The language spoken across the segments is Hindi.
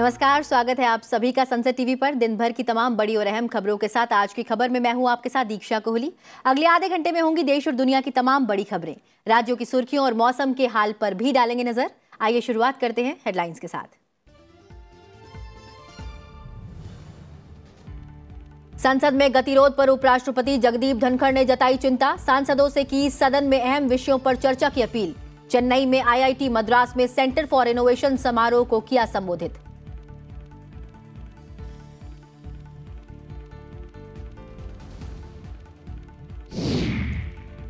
नमस्कार, स्वागत है आप सभी का संसद टीवी पर। दिन भर की तमाम बड़ी और अहम खबरों के साथ आज की खबर में मैं हूँ आपके साथ दीक्षा कोहली। अगले आधे घंटे में होंगी देश और दुनिया की तमाम बड़ी खबरें। राज्यों की सुर्खियों और मौसम के हाल पर भी डालेंगे नज़र। आइए शुरुआत करते हैं हेडलाइंस के साथ। संसद में गतिरोध पर उपराष्ट्रपति जगदीप धनखड़ ने जताई चिंता। सांसदों से की सदन में अहम विषयों पर चर्चा की अपील। चेन्नई में आईआईटी मद्रास में सेंटर फॉर इनोवेशन समारोह को किया संबोधित।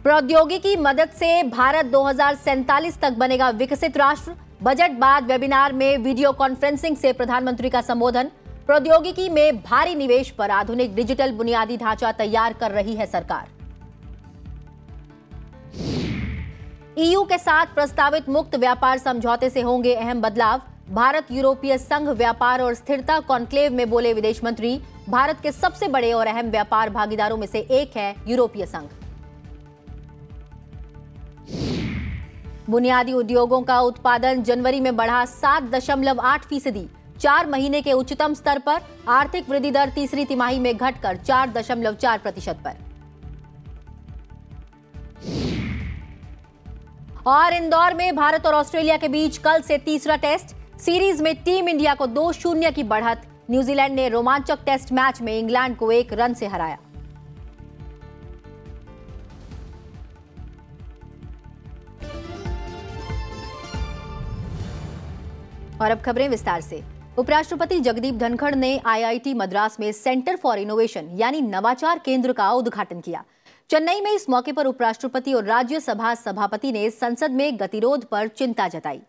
प्रौद्योगिकी मदद से भारत 2047 तक बनेगा विकसित राष्ट्र। बजट बाद वेबिनार में वीडियो कॉन्फ्रेंसिंग से प्रधानमंत्री का संबोधन। प्रौद्योगिकी में भारी निवेश पर आधुनिक डिजिटल बुनियादी ढांचा तैयार कर रही है सरकार। ईयू के साथ प्रस्तावित मुक्त व्यापार समझौते से होंगे अहम बदलाव। भारत यूरोपीय संघ व्यापार और स्थिरता कॉन्क्लेव में बोले विदेश मंत्री, भारत के सबसे बड़े और अहम व्यापार भागीदारों में से एक है यूरोपीय संघ। बुनियादी उद्योगों का उत्पादन जनवरी में बढ़ा सात दशमलव आठ फ़ीसदी। चार महीने के उच्चतम स्तर पर आर्थिक वृद्धि दर तीसरी तिमाही में घटकर चार दशमलव चार प्रतिशत पर। और इंदौर में भारत और ऑस्ट्रेलिया के बीच कल से तीसरा टेस्ट। सीरीज़ में टीम इंडिया को दो शून्य की बढ़त। न्यूजीलैंड ने रोमांचक टेस्ट मैच में इंग्लैंड को एक रन से हराया। और अब खबरें विस्तार से। उपराष्ट्रपति जगदीप धनखड़ ने आईआईटी मद्रास में सेंटर फॉर इनोवेशन, यानी नवाचार केंद्र का उद्घाटन किया। चेन्नई में इस मौके पर उपराष्ट्रपति और राज्यसभा सभापति ने संसद में गतिरोध पर चिंता जताई।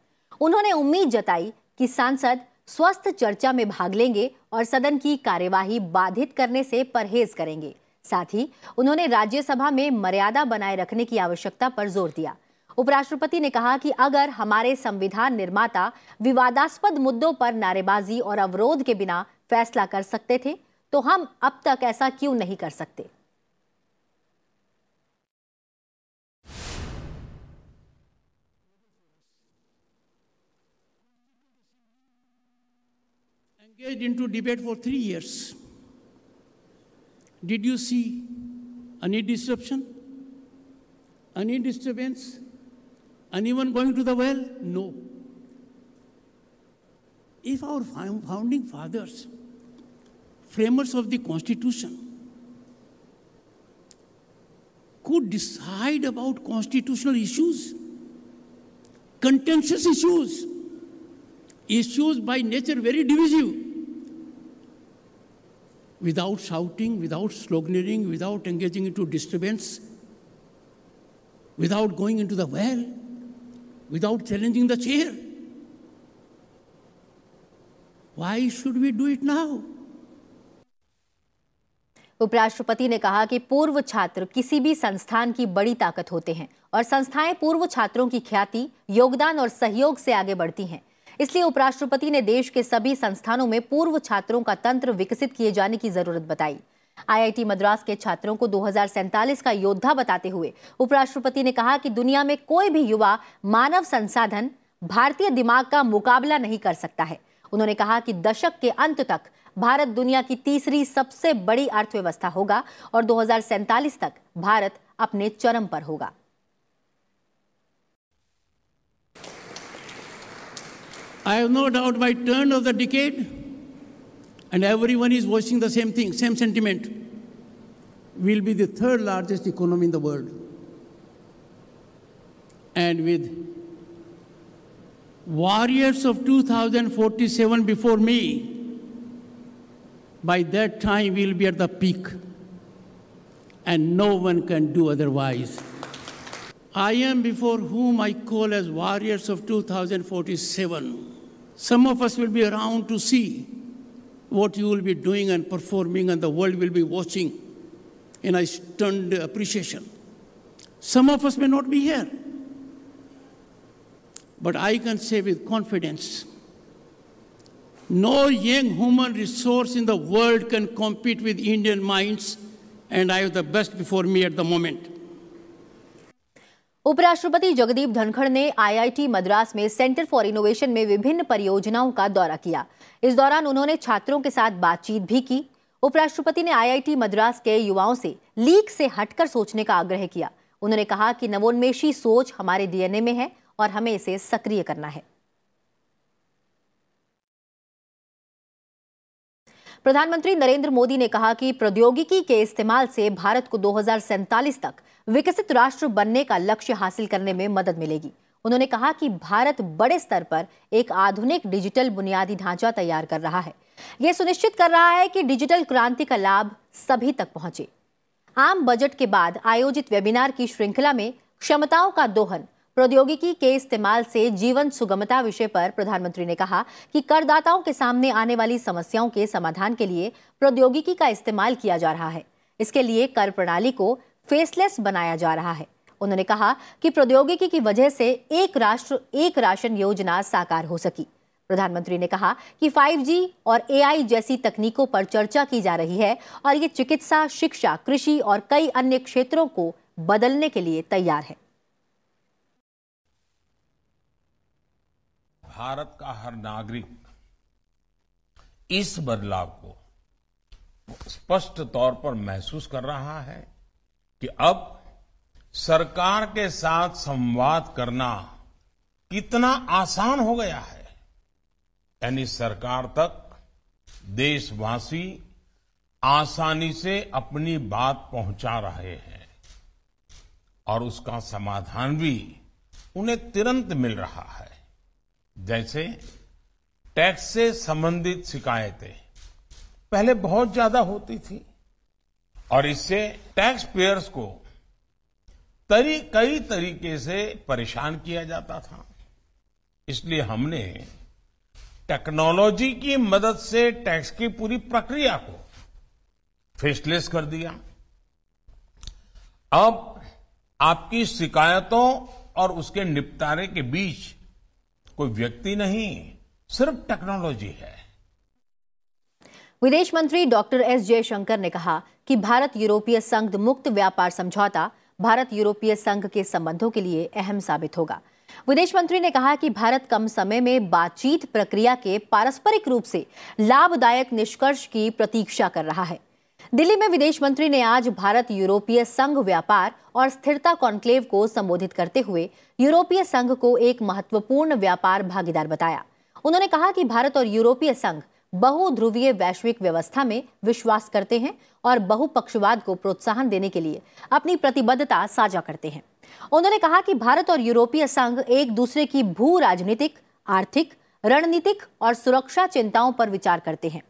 उन्होंने उम्मीद जताई कि सांसद स्वस्थ चर्चा में भाग लेंगे और सदन की कार्यवाही बाधित करने से परहेज करेंगे। साथ ही उन्होंने राज्यसभा में मर्यादा बनाए रखने की आवश्यकता पर ज़ोर दिया। उपराष्ट्रपति ने कहा कि अगर हमारे संविधान निर्माता विवादास्पद मुद्दों पर नारेबाजी और अवरोध के बिना फैसला कर सकते थे तो हम अब तक ऐसा क्यों नहीं कर सकते engaged into debate for three years. Did you see any disruption? Any disturbance? Anyone going to the well? No. If our founding fathers, framers of the Constitution, could decide about constitutional issues, contentious issues, issues by nature very divisive, without shouting, without sloganeering, without engaging into disturbance, without going into the well, without challenging the chair. Why should we do it now? उपराष्ट्रपति ने कहा कि पूर्व छात्र किसी भी संस्थान की बड़ी ताकत होते हैं और संस्थाएँ पूर्व छात्रों की ख्याति, योगदान और सहयोग से आगे बढ़ती हैं इसलिए उपराष्ट्रपति ने देश के सभी संस्थानों में पूर्व छात्रों का तंत्र विकसित किए जाने की ज़रूरत बताई आईआईटी मद्रास के छात्रों को दो का योद्धा बताते हुए उपराष्ट्रपति ने कहा कि दुनिया में कोई भी युवा मानव संसाधन भारतीय दिमाग का मुकाबला नहीं कर सकता है। उन्होंने कहा कि दशक के अंत तक भारत दुनिया की तीसरी सबसे बड़ी अर्थव्यवस्था होगा और दो तक भारत अपने चरम पर होगा। I have no doubt by turn of the decade, and everyone is watching the same thing, same sentiment, We'll be the third largest economy in the world. And with warriors of 2047 before me, by that time we'll be at the peak, and no one can do otherwise. I am before whom I call as warriors of 2047. Some of us will be around to see what you will be doing and performing, and the world will be watching in a stunned appreciation. Some of us may not be here, but I can say with confidence no young human resource in the world can compete with Indian minds, and I have the best before me at the moment. उपराष्ट्रपति जगदीप धनखड़ ने आईआईटी मद्रास में सेंटर फॉर इनोवेशन में विभिन्न परियोजनाओं का दौरा किया। इस दौरान उन्होंने छात्रों के साथ बातचीत भी की। उपराष्ट्रपति ने आईआईटी मद्रास के युवाओं से लीक से हटकर सोचने का आग्रह किया। उन्होंने कहा कि नवोन्मेषी सोच हमारे डीएनए में है और हमें इसे सक्रिय करना है। प्रधानमंत्री नरेंद्र मोदी ने कहा कि प्रौद्योगिकी के इस्तेमाल से भारत को दो हज़ार सैंतालीस तक विकसित राष्ट्र बनने का लक्ष्य हासिल करने में मदद मिलेगी। उन्होंने कहा कि भारत बड़े स्तर पर एक आधुनिक डिजिटल बुनियादी ढांचा तैयार कर रहा है। यह सुनिश्चित कर रहा है कि डिजिटल क्रांति का लाभ सभी तक पहुँचे। आम बजट के बाद आयोजित वेबिनार की श्रृंखला में क्षमताओं का दोहन प्रौद्योगिकी के इस्तेमाल से जीवन सुगमता विषय पर प्रधानमंत्री ने कहा कि करदाताओं के सामने आने वाली समस्याओं के समाधान के लिए प्रौद्योगिकी का इस्तेमाल किया जा रहा है। इसके लिए कर प्रणाली को फेसलेस बनाया जा रहा है। उन्होंने कहा कि प्रौद्योगिकी की वजह से एक राष्ट्र, एक राशन योजना साकार हो सकी। प्रधानमंत्री ने कहा कि 5G और AI जैसी तकनीकों पर चर्चा की जा रही है और ये चिकित्सा, शिक्षा, कृषि और कई अन्य क्षेत्रों को बदलने के लिए तैयार है। भारत का हर नागरिक इस बदलाव को स्पष्ट तौर पर महसूस कर रहा है कि अब सरकार के साथ संवाद करना कितना आसान हो गया है। यानी सरकार तक देशवासी आसानी से अपनी बात पहुँचा रहे हैं और उसका समाधान भी उन्हें तुरंत मिल रहा है। जैसे टैक्स से संबंधित शिकायतें पहले बहुत ज़्यादा होती थी और इससे टैक्स पेयर्स को तरी, कई तरीके से परेशान किया जाता था। इसलिए हमने टेक्नोलॉजी की मदद से टैक्स की पूरी प्रक्रिया को फेसलेस कर दिया। अब आपकी शिकायतों और उसके निपटारे के बीच कोई व्यक्ति नहीं, सिर्फ़ टेक्नोलॉजी है। विदेश मंत्री डॉक्टर एस जयशंकर ने कहा कि भारत यूरोपीय संघ मुक्त व्यापार समझौता भारत यूरोपीय संघ के संबंधों के लिए अहम साबित होगा। विदेश मंत्री ने कहा कि भारत कम समय में बातचीत प्रक्रिया के पारस्परिक रूप से लाभदायक निष्कर्ष की प्रतीक्षा कर रहा है। दिल्ली में विदेश मंत्री ने आज भारत यूरोपीय संघ व्यापार और स्थिरता कॉन्क्लेव को संबोधित करते हुए यूरोपीय संघ को एक महत्वपूर्ण व्यापार भागीदार बताया। उन्होंने कहा कि भारत और यूरोपीय संघ बहुध्रुवीय वैश्विक व्यवस्था में विश्वास करते हैं और बहुपक्षवाद को प्रोत्साहन देने के लिए अपनी प्रतिबद्धता साझा करते हैं। उन्होंने कहा कि भारत और यूरोपीय संघ एक दूसरे की भू राजनीतिक आर्थिक, रणनीतिक और सुरक्षा चिंताओं पर विचार करते हैं।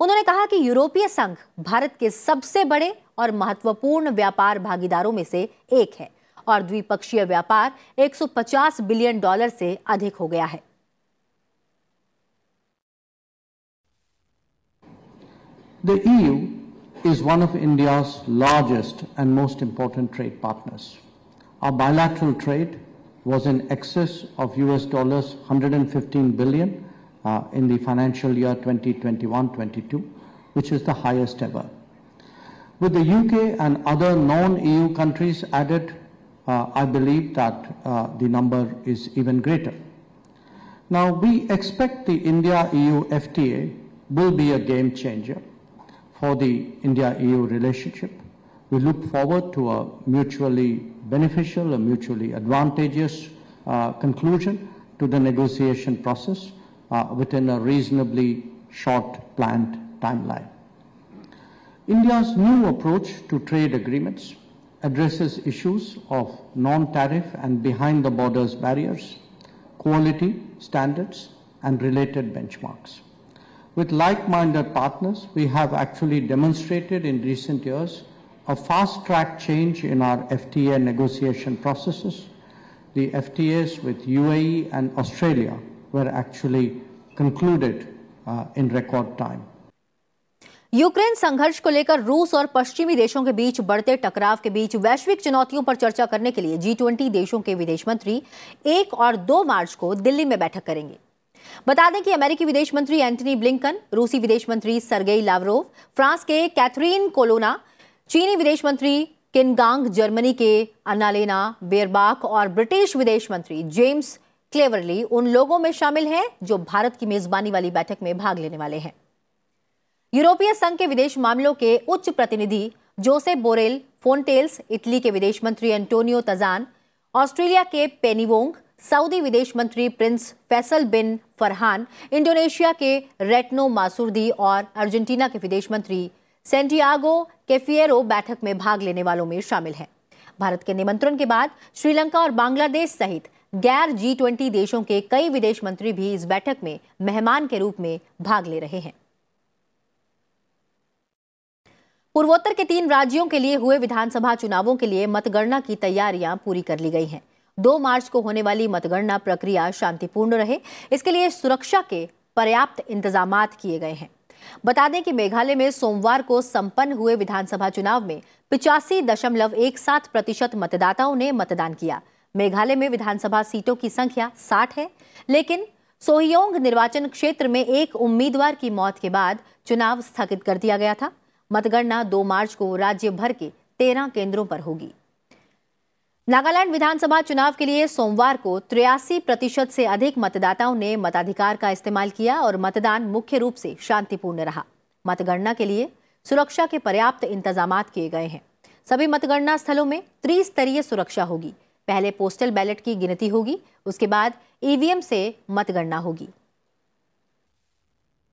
उन्होंने कहा कि यूरोपीय संघ भारत के सबसे बड़े और महत्वपूर्ण व्यापार भागीदारों में से एक है और द्विपक्षीय व्यापार 150 बिलियन डॉलर से अधिक हो गया है। The EU is one of India largest and most important trade partners our bilateral trade was in excess of US dollar hundred and fifteen billion in the financial year 2021-22, which is the highest ever. With the UK and other non-EU countries added, uh, I believe that uh, the number is even greater. Now, we expect the India-EU FTA will be a game changer for the India-EU relationship. We look forward to a mutually beneficial, a mutually advantageous uh, conclusion to the negotiation process uh, within a reasonably short planned timeline. India's new approach to trade agreements addresses issues of non-tariff and behind the borders barriers, quality standards and related benchmarks. With like-minded partners, we have actually demonstrated in recent years a fast-track change in our FTA negotiation processes. The FTAs with UAE and Australia were actually concluded uh, in record time. Ukraine संघर्ष को लेकर रूस और पश्चिमी देशों के बीच बढ़ते टकराव के बीच वैश्विक चुनौतियों पर चर्चा करने के लिए जी ट्वेंटी देशों के विदेश मंत्री एक और दो मार्च को दिल्ली में बैठक करेंगे बता दें कि अमेरिकी विदेश मंत्री एंटनी ब्लिंकन रूसी विदेश मंत्री सरगेई लावरोव फ्रांस के कैथरीन कोलोना चीनी विदेश मंत्री किनगांग जर्मनी के अनालेना बेरबाक और ब्रिटिश विदेश मंत्री जेम्स क्लेवरली उन लोगों में शामिल हैं जो भारत की मेजबानी वाली बैठक में भाग लेने वाले हैं। यूरोपीय संघ के विदेश मामलों के उच्च प्रतिनिधि जोसे बोरेल, फोनटेल्स, इटली के विदेश मंत्री एंटोनियो तजान, ऑस्ट्रेलिया के पेनीवोंग सऊदी विदेश मंत्री prince Faisal bin Farhan, Indonesia के रेटनो मासुर्दी और अर्जेंटीना के विदेश मंत्री सेंटियागो केफियरो बैठक में भाग लेने वालों में शामिल हैं। भारत के निमंत्रण के बाद श्रीलंका और बांग्लादेश सहित गैर जी ट्वेंटी देशों के कई विदेश मंत्री भी इस बैठक में मेहमान के रूप में भाग ले रहे हैं। पूर्वोत्तर के तीन राज्यों के लिए हुए विधानसभा चुनावों के लिए मतगणना की तैयारियाँ पूरी कर ली गई हैं। दो मार्च को होने वाली मतगणना प्रक्रिया शांतिपूर्ण रहे। इसके लिए सुरक्षा के पर्याप्त इंतज़ाम किए गए हैं। बता दें कि मेघालय में सोमवार को संपन्न हुए विधानसभा चुनाव में पिचासी दशमलव एक सात प्रतिशत मतदाताओं ने मतदान किया। मेघालय में विधानसभा सीटों की संख्या साठ है, लेकिन सोहियोंग निर्वाचन क्षेत्र में एक उम्मीदवार की मौत के बाद चुनाव स्थगित कर दिया गया था। मतगणना दो मार्च को राज्य भर के तेरह केंद्रों पर होगी। नागालैंड विधानसभा चुनाव के लिए सोमवार को तिरासी प्रतिशत से अधिक मतदाताओं ने मताधिकार का इस्तेमाल किया और मतदान मुख्य रूप से शांतिपूर्ण रहा। मतगणना के लिए सुरक्षा के पर्याप्त इंतज़ाम किए गए हैं। सभी मतगणना स्थलों में त्रिस्तरीय सुरक्षा होगी। पहले पोस्टल बैलेट की गिनती होगी, उसके बाद ईवीएम से मतगणना होगी।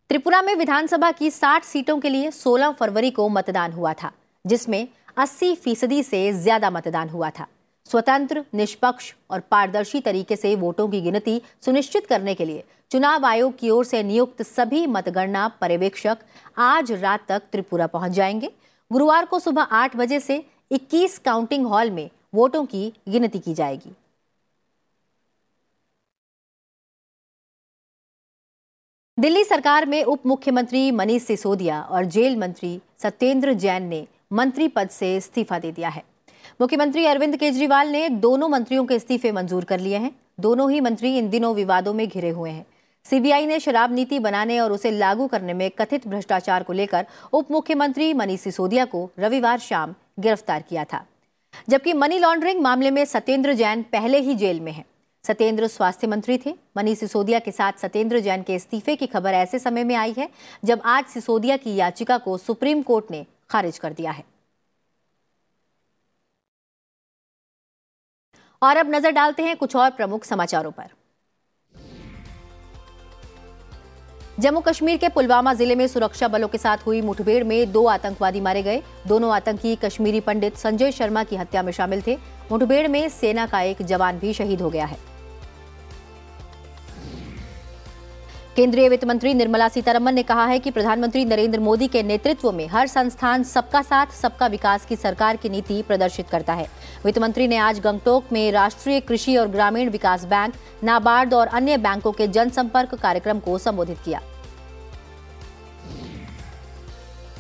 त्रिपुरा में विधानसभा की 60 सीटों के लिए 16 फरवरी को मतदान हुआ था, जिसमें 80 फ़ीसदी से ज़्यादा मतदान हुआ था। स्वतंत्र, निष्पक्ष और पारदर्शी तरीके से वोटों की गिनती सुनिश्चित करने के लिए चुनाव आयोग की ओर से नियुक्त सभी मतगणना पर्यवेक्षक आज रात तक त्रिपुरा पहुँच जाएँगे। गुरुवार को सुबह आठ बजे से 21 काउंटिंग हॉल में वोटों की गिनती की जाएगी। दिल्ली सरकार में उप मुख्यमंत्री मनीष सिसोदिया और जेल मंत्री सत्येंद्र जैन ने मंत्री पद से इस्तीफा दे दिया है। मुख्यमंत्री अरविंद केजरीवाल ने दोनों मंत्रियों के इस्तीफे मंजूर कर लिए हैं। दोनों ही मंत्री इन दिनों विवादों में घिरे हुए हैं। सीबीआई ने शराब नीति बनाने और उसे लागू करने में कथित भ्रष्टाचार को लेकर उप मुख्यमंत्री मनीष सिसोदिया को रविवार शाम गिरफ़्तार किया था। जबकि मनी लॉन्ड्रिंग मामले में सत्येंद्र जैन पहले ही जेल में है। सत्येंद्र स्वास्थ्य मंत्री थे। मनी सिसोदिया के साथ सत्येंद्र जैन के इस्तीफे की खबर ऐसे समय में आई है, जब आज सिसोदिया की याचिका को सुप्रीम कोर्ट ने खारिज कर दिया है। और अब नज़र डालते हैं कुछ और प्रमुख समाचारों पर। जम्मू कश्मीर के पुलवामा ज़िले में सुरक्षा बलों के साथ हुई मुठभेड़ में दो आतंकवादी मारे गए। दोनों आतंकी कश्मीरी पंडित संजय शर्मा की हत्या में शामिल थे। मुठभेड़ में सेना का एक जवान भी शहीद हो गया है। केंद्रीय वित्त मंत्री निर्मला सीतारमन ने कहा है कि प्रधानमंत्री नरेंद्र मोदी के नेतृत्व में हर संस्थान सबका साथ, सबका विकास की सरकार की नीति प्रदर्शित करता है। वित्त मंत्री ने आज गंगटोक में राष्ट्रीय कृषि और ग्रामीण विकास बैंक, नाबार्ड और अन्य बैंकों के जनसंपर्क कार्यक्रम को संबोधित किया।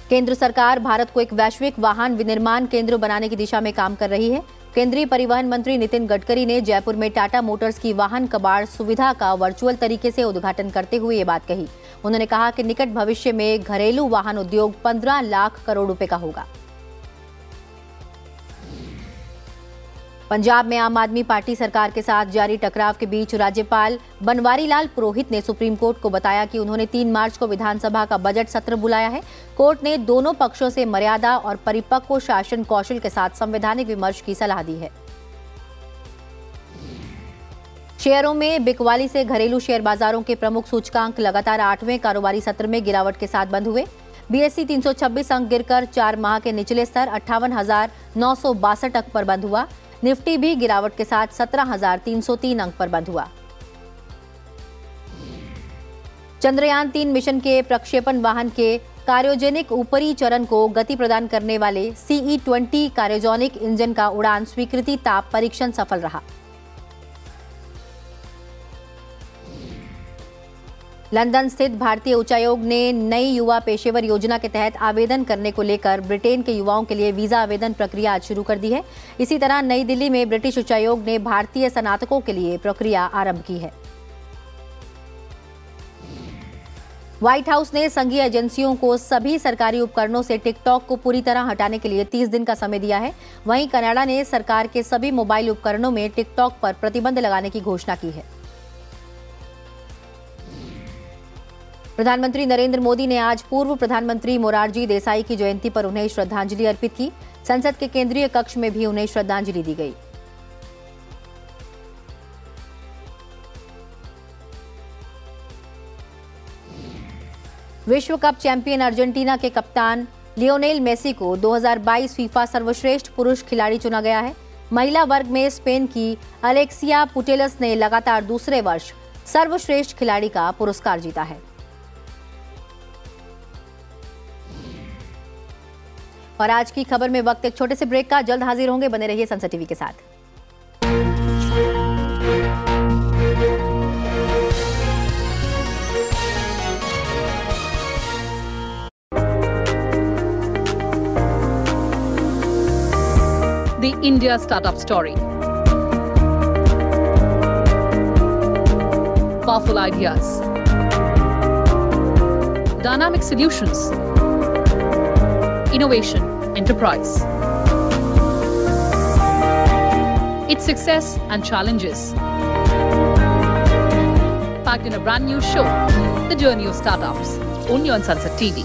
केंद्र सरकार भारत को एक वैश्विक वाहन विनिर्माण केंद्र बनाने की दिशा में काम कर रही है। केंद्रीय परिवहन मंत्री नितिन गडकरी ने जयपुर में टाटा मोटर्स की वाहन कबाड़ सुविधा का वर्चुअल तरीके से उद्घाटन करते हुए ये बात कही। उन्होंने कहा कि निकट भविष्य में घरेलू वाहन उद्योग 15 लाख करोड़ रुपए का होगा। पंजाब में आम आदमी पार्टी सरकार के साथ जारी टकराव के बीच राज्यपाल बनवारी लाल पुरोहित ने सुप्रीम कोर्ट को बताया कि उन्होंने तीन मार्च को विधानसभा का बजट सत्र बुलाया है। कोर्ट ने दोनों पक्षों से मर्यादा और परिपक्व शासन कौशल के साथ संवैधानिक विमर्श की सलाह दी है। शेयरों में बिकवाली से घरेलू शेयर बाजारों के प्रमुख सूचकांक लगातार आठवें कारोबारी सत्र में गिरावट के साथ बंद हुए। बीएससी 326 अंक गिरकर चार माह के निचले स्तर अट्ठावन हज़ार नौ सौ बासठ अंक पर बंद हुआ। निफ्टी भी गिरावट के साथ 17,303 अंक पर बंद हुआ। चंद्रयान तीन मिशन के प्रक्षेपण वाहन के कार्योजेनिक ऊपरी चरण को गति प्रदान करने वाले सीई ट्वेंटी कार्योजोनिक इंजन का उड़ान स्वीकृति ताप परीक्षण सफल रहा। लंदन स्थित भारतीय उच्चायोग ने नई युवा पेशेवर योजना के तहत आवेदन करने को लेकर ब्रिटेन के युवाओं के लिए वीज़ा आवेदन प्रक्रिया आज शुरू कर दी है। इसी तरह नई दिल्ली में ब्रिटिश उच्चायोग ने भारतीय स्नातकों के लिए प्रक्रिया आरंभ की है। व्हाइट हाउस ने संघीय एजेंसियों को सभी सरकारी उपकरणों से टिकटॉक को पूरी तरह हटाने के लिए 30 दिन का समय दिया है। वहीं कनाडा ने सरकार के सभी मोबाइल उपकरणों में टिकटॉक पर प्रतिबंध लगाने की घोषणा की है। प्रधानमंत्री नरेंद्र मोदी ने आज पूर्व प्रधानमंत्री मोरारजी देसाई की जयंती पर उन्हें श्रद्धांजलि अर्पित की। संसद के केंद्रीय कक्ष में भी उन्हें श्रद्धांजलि दी गई। विश्व कप चैंपियन अर्जेंटीना के कप्तान लियोनेल मेसी को 2022 फीफा सर्वश्रेष्ठ पुरुष खिलाड़ी चुना गया है। महिला वर्ग में स्पेन की अलेक्सिया पुटेलस ने लगातार दूसरे वर्ष सर्वश्रेष्ठ खिलाड़ी का पुरस्कार जीता है। और आज की खबर में वक्त एक छोटे से ब्रेक का जल्द हाजिर होंगे बने रहिए संसद टीवी के साथ the India Startup Story. Powerful ideas, dynamic solutions, innovation, enterprise. Its success and challenges. Packed in a brand new show, The Journey of Startups, only on Sunset TV.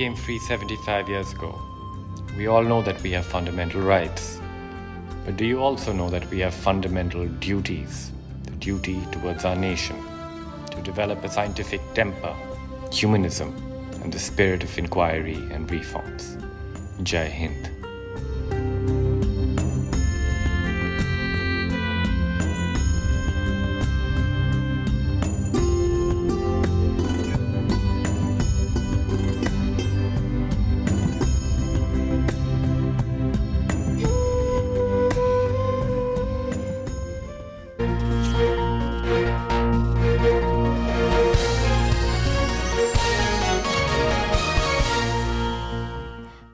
Became free 75 years ago. We all know that we have fundamental rights. But do you also know that we have fundamental duties? The duty towards our nation, to develop a scientific temper, humanism, and the spirit of inquiry and reforms. Jai Hind.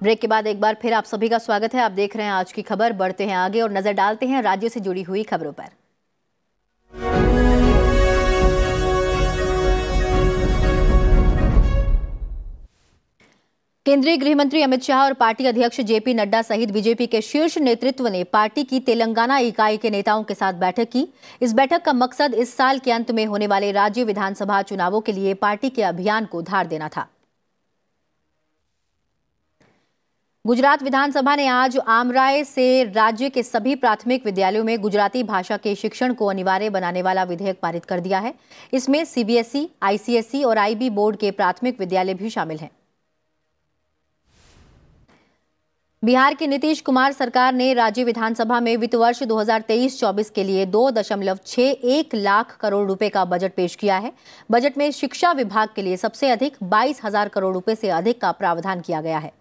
Break के बाद एक बार फिर आप सभी का स्वागत है। आप देख रहे हैं आज की खबर, बढ़ते हैं आगे और नज़र डालते हैं राज्य से जुड़ी हुई खबरों पर। केंद्रीय गृह मंत्री अमित शाह और पार्टी अध्यक्ष जेपी नड्डा सहित बीजेपी के शीर्ष नेतृत्व ने पार्टी की तेलंगाना इकाई के नेताओं के साथ बैठक की। इस बैठक का मकसद इस साल के अंत में होने वाले राज्य विधानसभा चुनावों के लिए पार्टी के अभियान को धार देना था। गुजरात विधानसभा ने आज आमराय से राज्य के सभी प्राथमिक विद्यालयों में गुजराती भाषा के शिक्षण को अनिवार्य बनाने वाला विधेयक पारित कर दिया है। इसमें सीबीएसई, आईसीएसई और आईबी बोर्ड के प्राथमिक विद्यालय भी शामिल हैं। बिहार की नीतीश कुमार सरकार ने राज्य विधानसभा में वित्त वर्ष 2023-24 के लिए दो दशमलव छह एक लाख करोड़ रुपए का बजट पेश किया है। बजट में शिक्षा विभाग के लिए सबसे अधिक बाईस हज़ार करोड़ रुपए से अधिक का प्रावधान किया गया है।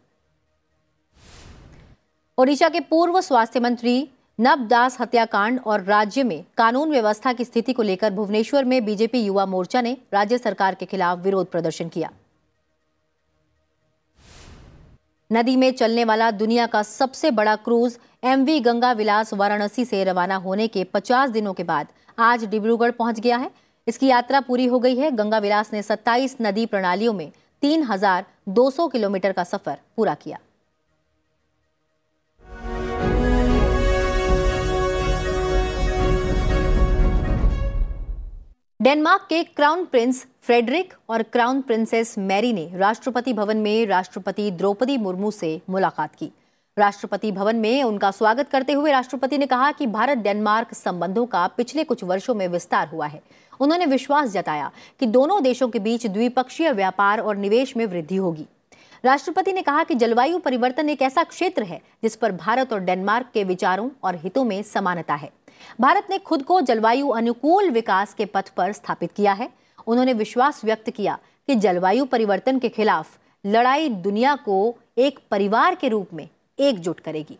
ओडिशा के पूर्व स्वास्थ्य मंत्री नब दास हत्याकांड और राज्य में कानून व्यवस्था की स्थिति को लेकर भुवनेश्वर में बीजेपी युवा मोर्चा ने राज्य सरकार के खिलाफ विरोध प्रदर्शन किया। नदी में चलने वाला दुनिया का सबसे बड़ा क्रूज एमवी गंगा विलास वाराणसी से रवाना होने के 50 दिनों के बाद आज डिब्रूगढ़ पहुँच गया है। इसकी यात्रा पूरी हो गई है। गंगा विलास ने 27 नदी प्रणालियों में 3,200 किलोमीटर का सफ़र पूरा किया। डेनमार्क के क्राउन प्रिंस फ्रेडरिक और क्राउन प्रिंसेस मैरी ने राष्ट्रपति भवन में राष्ट्रपति द्रौपदी मुर्मू से मुलाकात की। राष्ट्रपति भवन में उनका स्वागत करते हुए राष्ट्रपति ने कहा कि भारत डेनमार्क संबंधों का पिछले कुछ वर्षों में विस्तार हुआ है। उन्होंने विश्वास जताया कि दोनों देशों के बीच द्विपक्षीय व्यापार और निवेश में वृद्धि होगी। राष्ट्रपति ने कहा कि जलवायु परिवर्तन एक ऐसा क्षेत्र है जिस पर भारत और डेनमार्क के विचारों और हितों में समानता है। भारत ने खुद को जलवायु अनुकूल विकास के पथ पर स्थापित किया है। उन्होंने विश्वास व्यक्त किया कि जलवायु परिवर्तन के खिलाफ लड़ाई दुनिया को एक परिवार के रूप में एकजुट करेगी।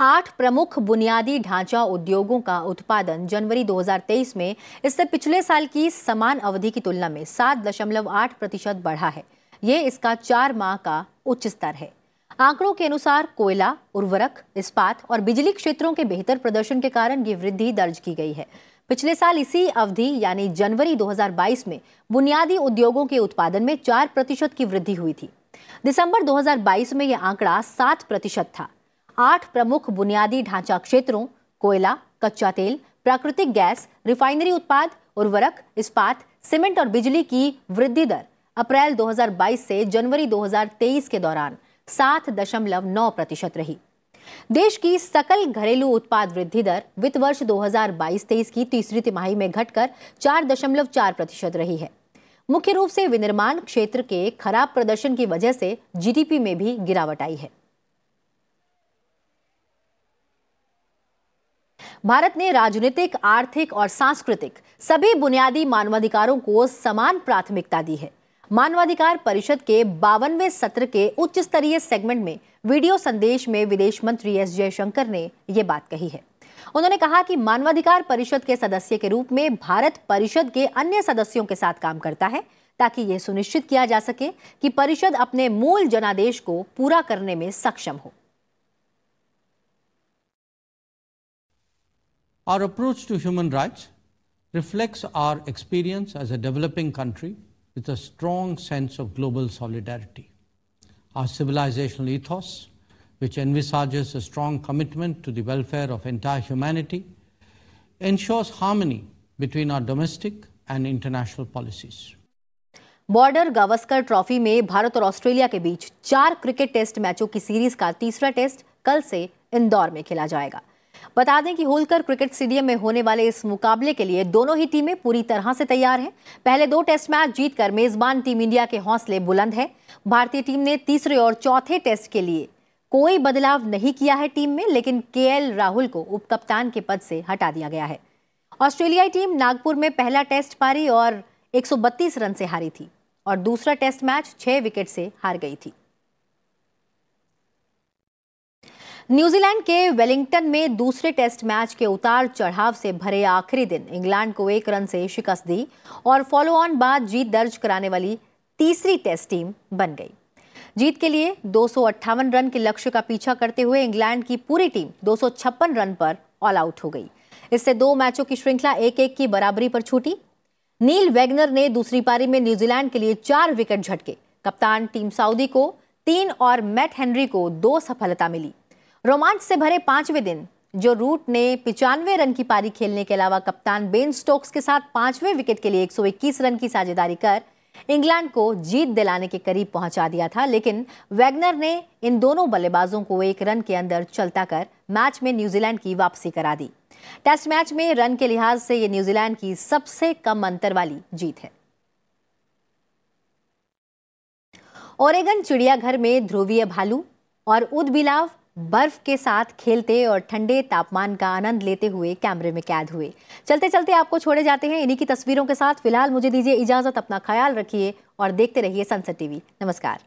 आठ प्रमुख बुनियादी ढांचा उद्योगों का उत्पादन जनवरी 2023 में, इससे पिछले साल की समान अवधि की तुलना में सात दशमलव आठ प्रतिशत बढ़ा है। ये इसका चार माह का उच्च स्तर है। आंकड़ों के अनुसार कोयला, उर्वरक, इस्पात और बिजली क्षेत्रों के बेहतर प्रदर्शन के कारण ये वृद्धि दर्ज की गई है। पिछले साल इसी अवधि, यानी जनवरी 2022 में, बुनियादी उद्योगों के उत्पादन में चार प्रतिशत की वृद्धि हुई थी। दिसंबर 2022 में यह आंकड़ा सात प्रतिशत था। आठ प्रमुख बुनियादी ढांचा क्षेत्रों, कोयला, कच्चा तेल, प्राकृतिक गैस, रिफाइनरी उत्पाद, उर्वरक, इस्पात, सीमेंट और बिजली की वृद्धि दर, अप्रैल 2022 से जनवरी 2023 के दौरान सात दशमलव नौ प्रतिशत रही। देश की सकल घरेलू उत्पाद वृद्धि दर वित्त वर्ष 2022-23 की तीसरी तिमाही में घटकर चार दशमलव चार प्रतिशत रही है। मुख्य रूप से विनिर्माण क्षेत्र के खराब प्रदर्शन की वजह से जीडीपी में भी गिरावट आई है। भारत ने राजनीतिक, आर्थिक और सांस्कृतिक सभी बुनियादी मानवाधिकारों को समान प्राथमिकता दी है। मानवाधिकार परिषद के बावनवे सत्र के उच्च स्तरीय सेगमेंट में वीडियो संदेश में विदेश मंत्री एस जयशंकर ने ये बात कही है। उन्होंने कहा कि मानवाधिकार परिषद के सदस्य के रूप में भारत परिषद के अन्य सदस्यों के साथ काम करता है, ताकि यह सुनिश्चित किया जा सके कि परिषद अपने मूल जनादेश को पूरा करने में सक्षम हो। Our approach to human rights reflects our experience as a developing country with a strong sense of global solidarity. Our civilizational ethos, which envisages a strong commitment to the welfare of entire humanity, ensures harmony between our domestic and international policies. Border Gavaskar trophy में भारत और ऑस्ट्रेलिया के बीच चार क्रिकेट टेस्ट मैचों की सीरीज का तीसरा टेस्ट कल से इंदौर में खेला जाएगा बता दें कि होलकर क्रिकेट स्टेडियम में होने वाले इस मुकाबले के लिए दोनों ही टीमें पूरी तरह से तैयार हैं। पहले दो टेस्ट मैच जीतकर मेजबान टीम इंडिया के हौसले बुलंद है। भारतीय टीम ने तीसरे और चौथे टेस्ट के लिए कोई बदलाव नहीं किया है टीम में, लेकिन के राहुल को उप कप्तान के पद से हटा दिया गया है। ऑस्ट्रेलियाई टीम नागपुर में पहला टेस्ट पारी और 132 रन से हारी थी और दूसरा टेस्ट मैच छह विकेट से हार गई थी। न्यूजीलैंड के वेलिंगटन में दूसरे टेस्ट मैच के उतार चढ़ाव से भरे आखिरी दिन, इंग्लैंड को एक रन से शिकस्त दी और फॉलो ऑन बाद जीत दर्ज कराने वाली तीसरी टेस्ट टीम बन गई। जीत के लिए दो सौ अट्ठावन रन के लक्ष्य का पीछा करते हुए इंग्लैंड की पूरी टीम दो सौ छप्पन रन पर ऑल आउट हो गई। इससे दो मैचों की श्रृंखला एक एक की बराबरी पर छूटी। नील वैगनर ने दूसरी पारी में न्यूजीलैंड के लिए चार विकेट झटके। कप्तान टीम सऊदी को तीन और मैट हेनरी को दो सफलता मिली। रोमांच से भरे पाँचवें दिन, जो रूट ने पिचानवे रन की पारी खेलने के अलावा कप्तान बेन स्टोक्स के साथ पाँचवें विकेट के लिए 121 रन की साझेदारी कर इंग्लैंड को जीत दिलाने के करीब पहुँचा दिया था, लेकिन वैगनर ने इन दोनों बल्लेबाजों को एक रन के अंदर चलता कर मैच में न्यूजीलैंड की वापसी करा दी। टेस्ट मैच में रन के लिहाज से ये न्यूजीलैंड की सबसे कम अंतर वाली जीत है। ओरेगन चिड़ियाघर में ध्रुवीय भालू और उदबिलाव बर्फ़ के साथ खेलते और ठंडे तापमान का आनंद लेते हुए कैमरे में कैद हुए। चलते चलते आपको छोड़े जाते हैं इन्हीं की तस्वीरों के साथ। फ़िलहाल मुझे दीजिए इजाज़त, अपना ख्याल रखिए और देखते रहिए सनसेट टीवी। नमस्कार।